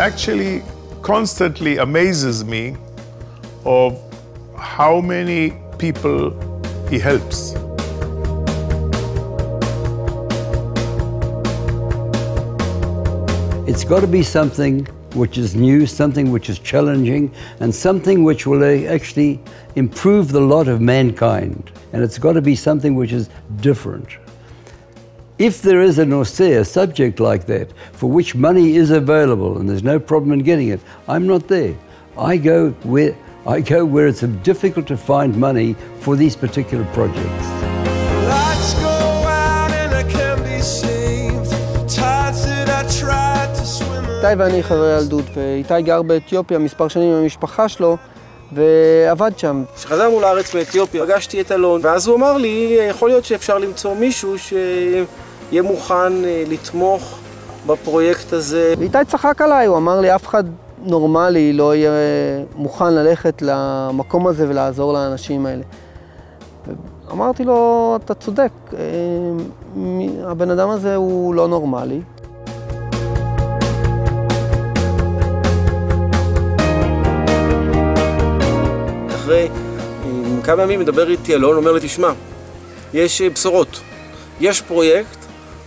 actually constantly amazes me of how many people he helps. It's got to be something which is new, something which is challenging, and something which will uh, actually improve the lot of mankind. And it's got to be something which is different. If there is an austere subject like that, for which money is available and there's no problem in getting it, I'm not there. I go where, I go where it's difficult to find money for these particular projects. איתי ואני חברי ילדות, ואיתי גר באתיופיה מספר שנים עם המשפחה שלו, ועבד שם. כשחזרנו לארץ מאתיופיה, פגשתי את אלון, ואז הוא אמר לי, יכול להיות שאפשר למצוא מישהו שיהיה מוכן לתמוך בפרויקט הזה. ואיתי צחק עליי, הוא אמר לי, אף אחד נורמלי לא יהיה מוכן ללכת למקום הזה ולעזור לאנשים האלה. אמרתי לו, אתה צודק, הבן אדם הזה הוא לא נורמלי. אחרי כמה ימים מדבר איתי אלון, אומר לי, תשמע, יש בשורות. יש פרויקט,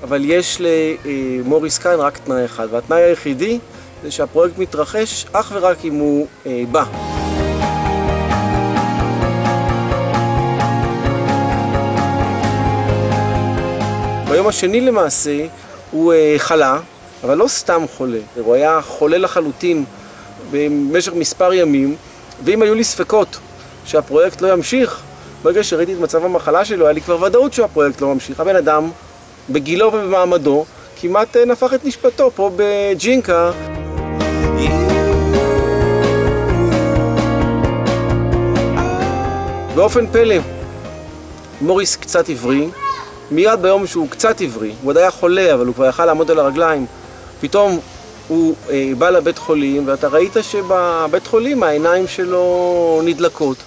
אבל יש למוריס קאן רק תנאי אחד, והתנאי היחידי זה שהפרויקט מתרחש אך ורק אם הוא בא. ביום השני למעשה הוא חלה, אבל לא סתם חולה, הוא היה חולה לחלוטין במשך מספר ימים, ואם היו לי ספקות שהפרויקט לא ימשיך, ברגע שראיתי את מצב המחלה שלו, היה לי כבר ודאות שהפרויקט לא ממשיך. הבן אדם, בגילו ובמעמדו, כמעט נפח את נשפטו פה בג'ינקה. באופן פלא, מוריס קצת עברי, מיד ביום שהוא קצת עברי, הוא עוד היה חולה, אבל הוא כבר יכל לעמוד על הרגליים, פתאום הוא אה, בא לבית חולים, ואתה ראית שבבית חולים העיניים שלו נדלקות.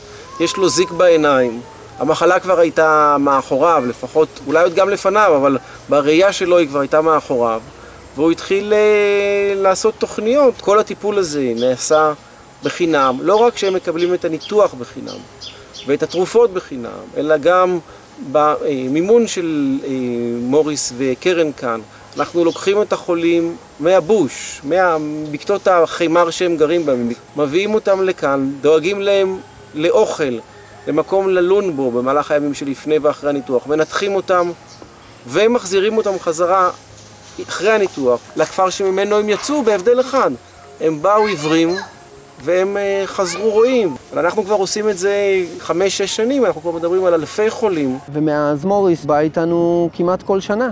יש לו זיק בעיניים. המחלה כבר הייתה מאחוריו, לפחות, אולי עוד גם לפניו, אבל בראייה שלו היא כבר הייתה מאחוריו. והוא התחיל אה, לעשות תוכניות. כל הטיפול הזה נעשה בחינם. לא רק שהם מקבלים את הניתוח בחינם, ואת התרופות בחינם, אלא גם במימון של אה, מוריס וקרן כאן. אנחנו לוקחים את החולים מהבוש, מבקתות החימר שהם גרים בהם, מביאים אותם לכאן, דואגים להם לאוכל, למקום ללון בו במהלך הימים שלפני ואחרי הניתוח, מנתחים אותם ומחזירים אותם חזרה אחרי הניתוח לכפר שממנו הם יצאו בהבדל אחד. הם באו עיוורים והם חזרו רואים. אנחנו כבר עושים את זה חמש-שש שנים, אנחנו כבר מדברים על אלפי חולים. ומאז מוריס בא איתנו כמעט כל שנה.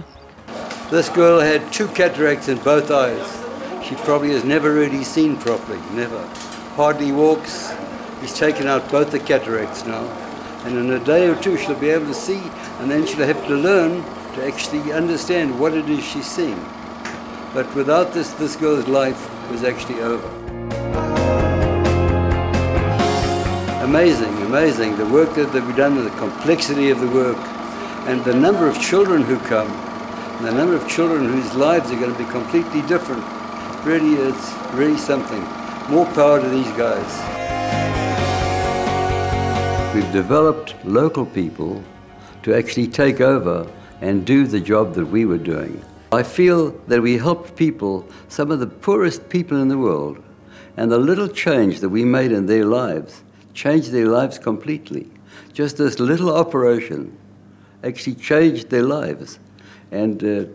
This girl had two cataracts in both eyes. She probably has never really seen properly, never. Hardly walks. He's taken out both the cataracts now. And in a day or two she'll be able to see and then she'll have to learn to actually understand what it is she's seeing. But without this, this girl's life was actually over. Amazing, amazing. The work that we've done the complexity of the work and the number of children who come and the number of children whose lives are going to be completely different really is really something. More power to these guys. We've developed local people to actually take over and do the job that we were doing. I feel that we helped people, some of the poorest people in the world, and the little change that we made in their lives changed their lives completely. Just this little operation actually changed their lives. And uh,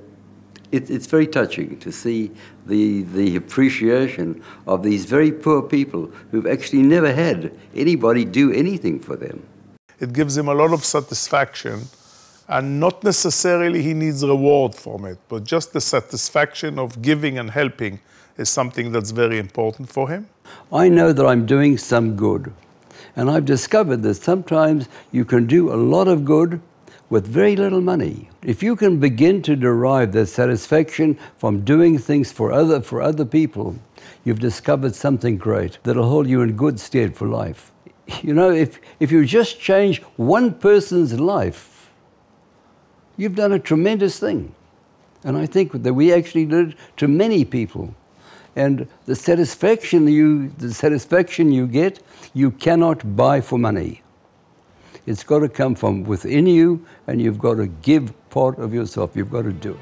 it, it's very touching to see the, the appreciation of these very poor people who've actually never had anybody do anything for them. It gives him a lot of satisfaction, and not necessarily he needs reward from it, but just the satisfaction of giving and helping is something that's very important for him. I know that I'm doing some good. And I've discovered that sometimes you can do a lot of good with very little money. If you can begin to derive that satisfaction from doing things for other, for other people, you've discovered something great that'll hold you in good stead for life. You know, if, if you just change one person's life, you've done a tremendous thing. And I think that we actually did it to many people. And the satisfaction you, the satisfaction you get, you cannot buy for money. It's got to come from within you, and you've got to give part of yourself. You've got to do it.